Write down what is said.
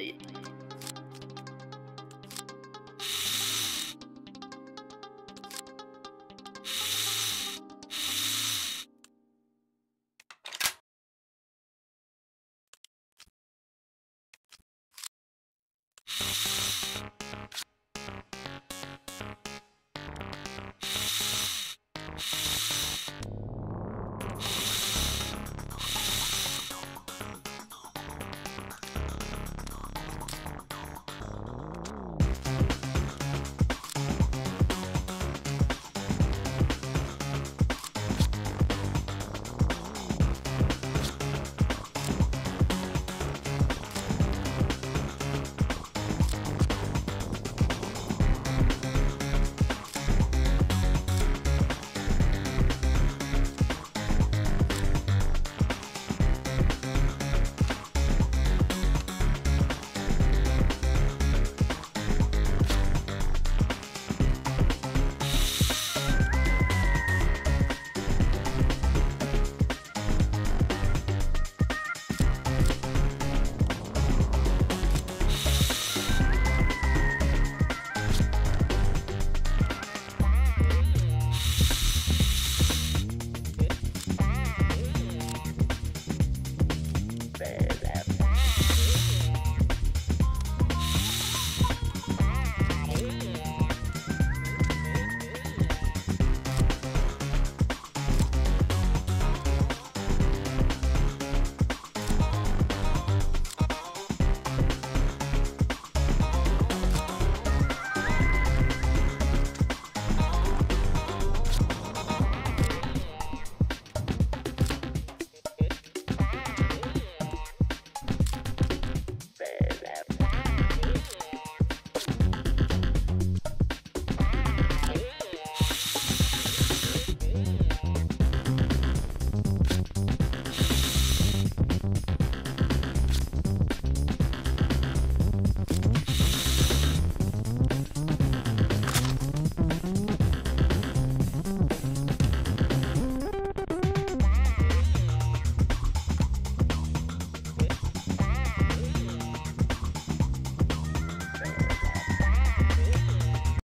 late.